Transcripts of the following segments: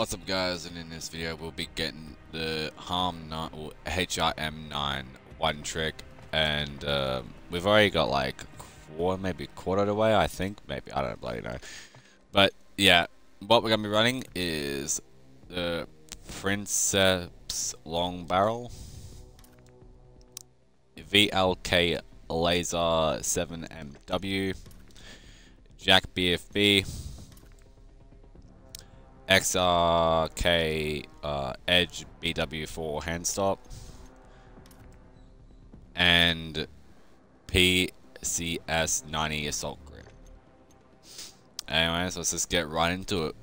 What's up guys? And in this video we'll be getting the Harm 9 or HRM9 one trick. And um, we've already got like quarter, maybe quarter of the way I think. Maybe I don't bloody know. But yeah what we're gonna be running is the Princeps Long Barrel. VLK Laser 7MW JAK BFB XRK uh, Edge BW4 hand stop and PCS 90 assault grip. Anyways, let's just get right into it.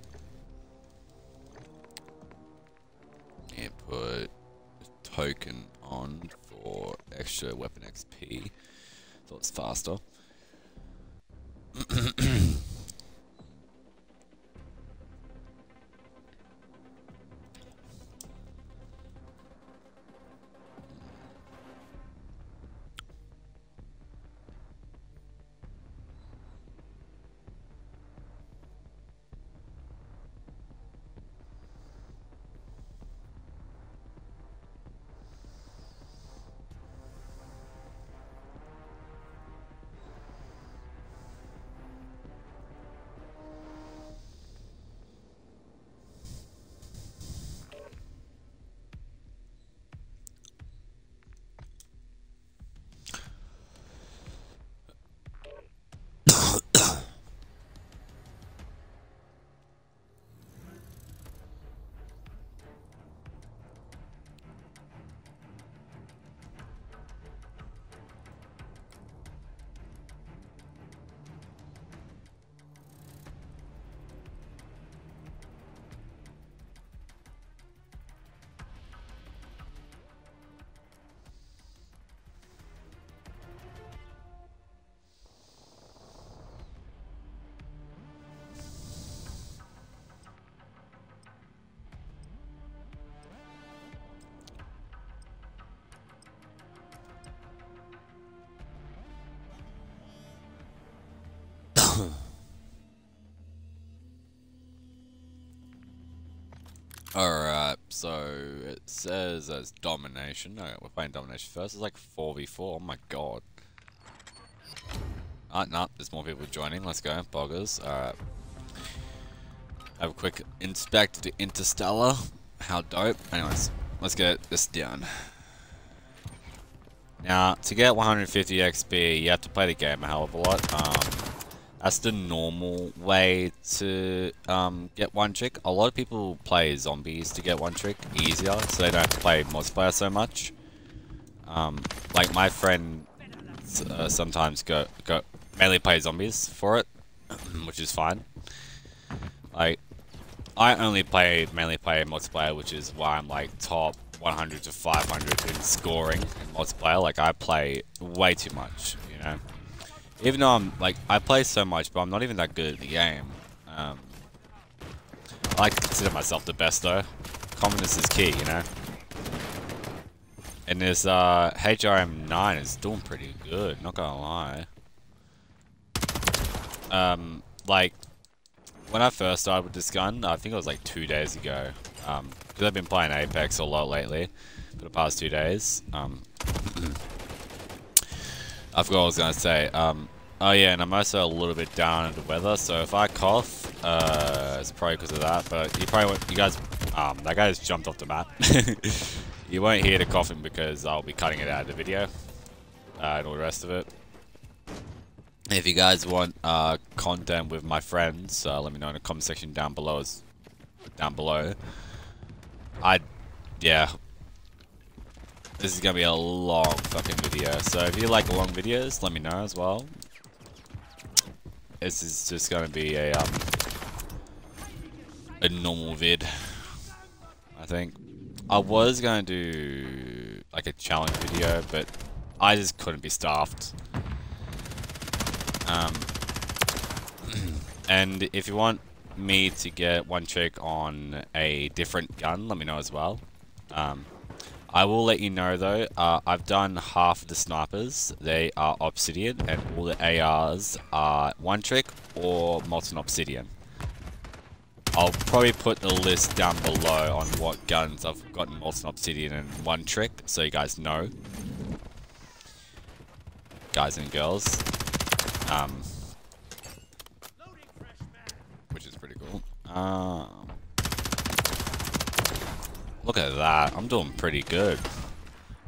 And put token on for extra weapon XP. So it's faster. Alright, so it says as domination. Alright, we're playing domination first. It's like 4v4. Oh my god. Ah, no, there's more people joining. Let's go. Boggers. Alright. Have a quick inspect the Interstellar. How dope. Anyways, let's get this down. Now, to get 150 XP, you have to play the game a hell of a lot. Um, that's the normal way to um, get one trick. A lot of people play zombies to get one trick easier, so they don't have to play multiplayer so much. Um, like my friend uh, sometimes go go mainly play zombies for it, which is fine. Like I only play mainly play multiplayer, which is why I'm like top 100 to 500 in scoring in multiplayer. Like I play way too much, you know. Even though I'm, like, I play so much, but I'm not even that good at the game. Um, I like consider myself the best, though. Commonness is key, you know? And this, uh, HRM9 is doing pretty good, not gonna lie. Um, like, when I first started with this gun, I think it was like two days ago. Um, because I've been playing Apex a lot lately for the past two days. Um, I forgot what I was going to say. Um, oh yeah, and I'm also a little bit down in the weather, so if I cough, uh, it's probably because of that, but you probably won't, you guys, um, that guy just jumped off the map. you won't hear the coughing because I'll be cutting it out of the video, uh, and all the rest of it. If you guys want uh, content with my friends, uh, let me know in the comment section down below. Down below. I, yeah, this is gonna be a long fucking video, so if you like long videos, let me know as well. This is just gonna be a um a normal vid. I think. I was gonna do like a challenge video, but I just couldn't be staffed. Um and if you want me to get one trick on a different gun, let me know as well. Um, I will let you know though, uh, I've done half the snipers. They are obsidian and all the ARs are one trick or molten obsidian. I'll probably put the list down below on what guns I've gotten Molten Obsidian and one trick, so you guys know. Guys and girls. Um, which is pretty cool. Um, look at that. I'm doing pretty good.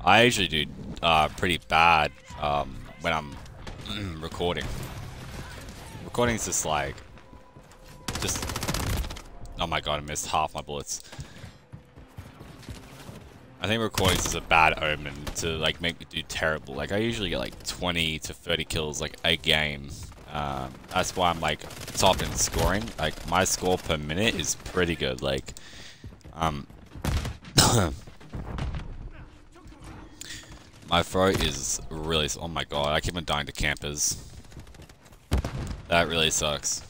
I usually do uh, pretty bad um, when I'm recording. Recording is just like, just, oh my god, I missed half my bullets. I think recording is a bad omen to like make me do terrible. Like I usually get like 20 to 30 kills like a game. Um, that's why I'm like top in scoring. Like my score per minute is pretty good. Like, um, My throat is really... Oh my god, I keep on dying to campers. That really sucks.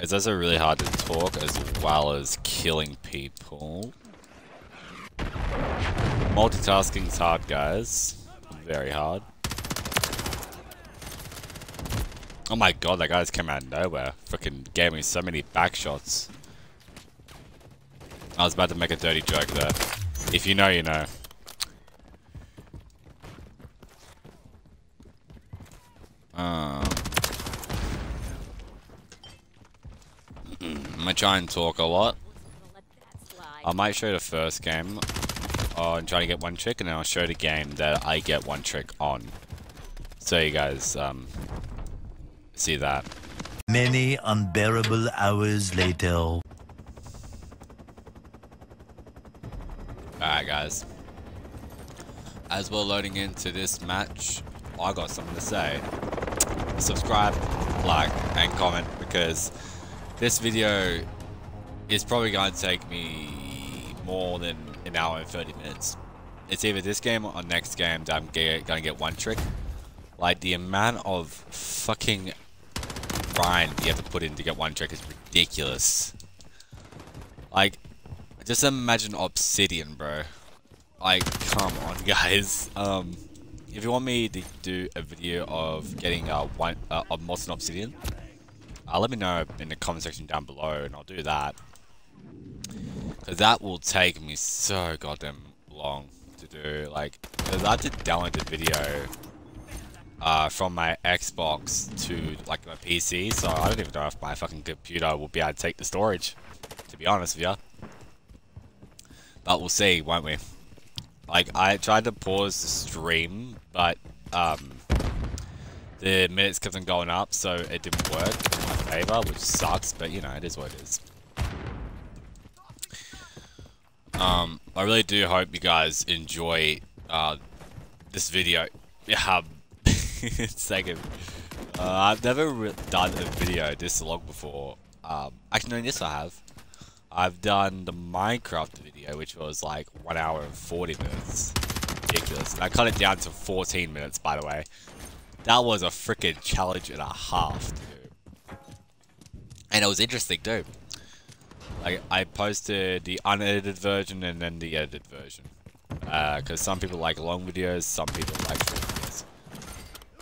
It's also really hard to talk as well as killing people. Multitasking's hard, guys. Very hard. Oh my god, that guy's came out of nowhere. Freaking gave me so many back shots. I was about to make a dirty joke there. If you know, you know. Um, I'm gonna try and talk a lot. I might show the first game on trying to get one trick, and then I'll show the game that I get one trick on. So you guys um, see that. Many unbearable hours later. Alright guys. As we're loading into this match, I got something to say subscribe, like, and comment because this video is probably going to take me more than an hour and 30 minutes. It's either this game or next game that I'm going to get one trick. Like, the amount of fucking grind you have to put in to get one trick is ridiculous. Like, just imagine Obsidian, bro. Like, come on, guys. Um, if you want me to do a video of getting a one uh, of Obsidian, uh, let me know in the comment section down below, and I'll do that. Cause that will take me so goddamn long to do. Like, cause I did download the video uh, from my Xbox to like my PC, so I don't even know if my fucking computer will be able to take the storage. To be honest with you, but we'll see, won't we? Like, I tried to pause the stream, but, um, the minutes kept on going up, so it didn't work in my favor, which sucks, but, you know, it is what it is. Um, I really do hope you guys enjoy, uh, this video. Yeah, second. Uh, I've never done a video this long before. Um, actually, no, yes I have. I've done the Minecraft video, which was like 1 hour and 40 minutes. Ridiculous. And I cut it down to 14 minutes, by the way. That was a freaking challenge and a half, dude. And it was interesting, too. Like, I posted the unedited version and then the edited version. Because uh, some people like long videos, some people like short videos.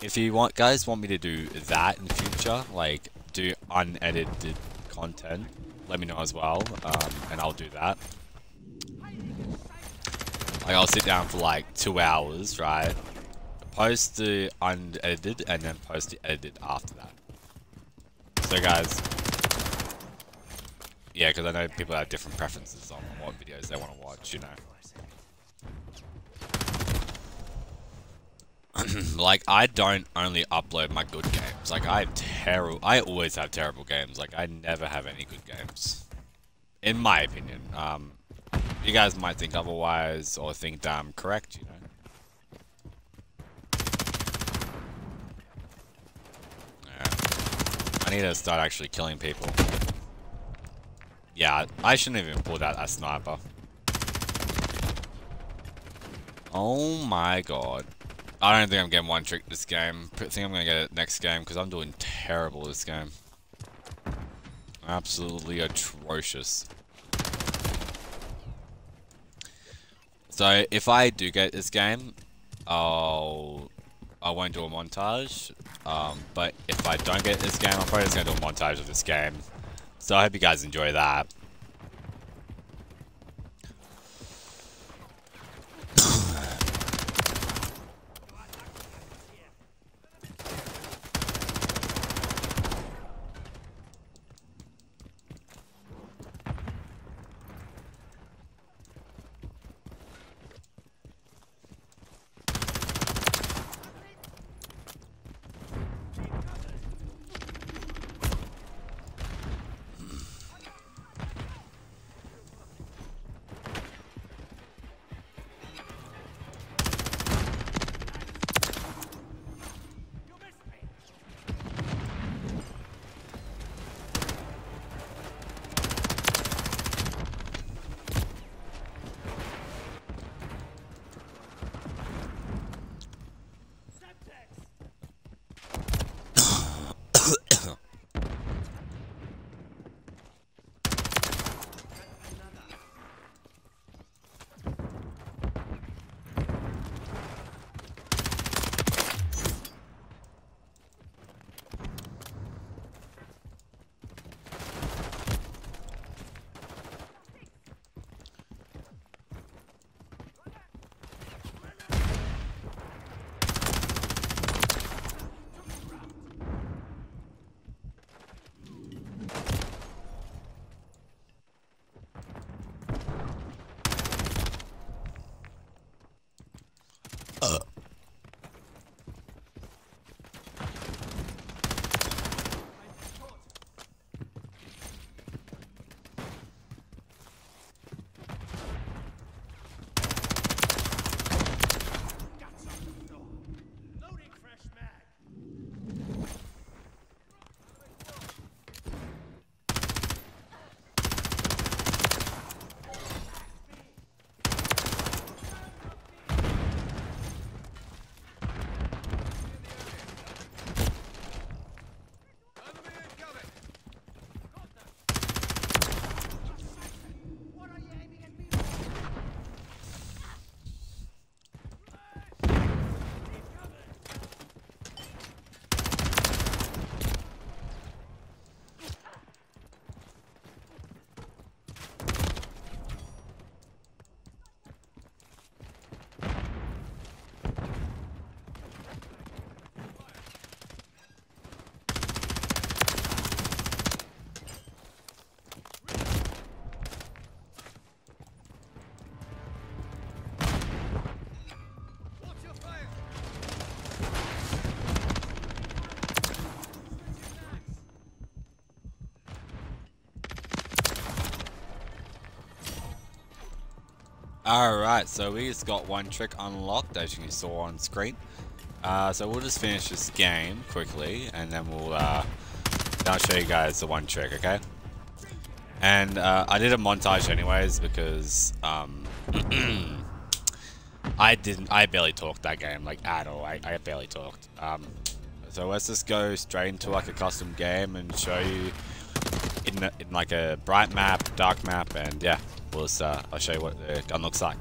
If you want, guys want me to do that in the future, like, do unedited content, let me know as well, um, and I'll do that. Like, I'll sit down for like two hours, right? Post the unedited, and then post the edited after that. So, guys, yeah, because I know people have different preferences on what videos they want to watch, you know. like I don't only upload my good games. Like I have terrible. I always have terrible games. Like I never have any good games, in my opinion. Um, you guys might think otherwise or think that I'm correct. You know. Yeah. I need to start actually killing people. Yeah, I shouldn't even pull out that sniper. Oh my god. I don't think I'm getting one trick this game. I think I'm going to get it next game because I'm doing terrible this game. Absolutely atrocious. So if I do get this game, I'll I won't do a montage. Um, but if I don't get this game, I'm probably just gonna do a montage of this game. So I hope you guys enjoy that. Uh. Alright, so we just got one trick unlocked as you saw on screen. Uh, so we'll just finish this game quickly and then we'll uh, show you guys the one trick, okay? And uh, I did a montage anyways because um, I didn't, I barely talked that game, like at all. I, I barely talked. Um, so let's just go straight into like a custom game and show you in, the, in like a bright map, dark map, and yeah, we'll uh, I'll show you what the gun looks like.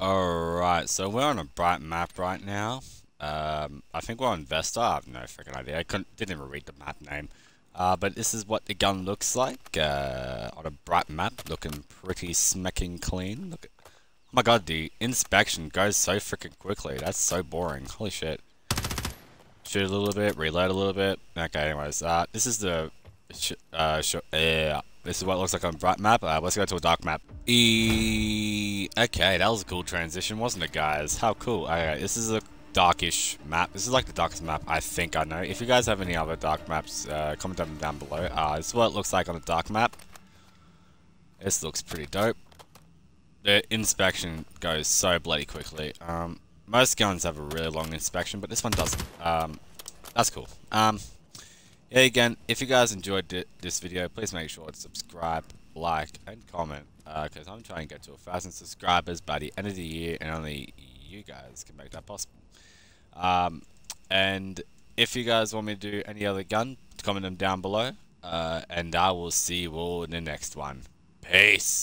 Alright, so we're on a bright map right now. Um, I think we're on Vista. I have no freaking idea. I couldn't, didn't even read the map name. Uh, but this is what the gun looks like uh, on a bright map, looking pretty smacking clean. Look at, oh my god, the inspection goes so freaking quickly. That's so boring. Holy shit. Shoot a little bit, reload a little bit. Okay, anyways, uh, this is the uh, yeah, this is what it looks like on bright map. Uh, let's go to a dark map. E okay, that was a cool transition, wasn't it, guys? How cool. Okay, this is a darkish map. This is like the darkest map I think I know. If you guys have any other dark maps, uh, comment them down below. Uh, this is what it looks like on a dark map. This looks pretty dope. The inspection goes so bloody quickly. Um, most guns have a really long inspection, but this one doesn't. Um, that's cool. Um, yeah, again, if you guys enjoyed this video, please make sure to subscribe, like, and comment, because uh, I'm trying to get to a thousand subscribers by the end of the year, and only you guys can make that possible. Um, and if you guys want me to do any other gun, comment them down below. Uh, and I will see you all in the next one. Peace.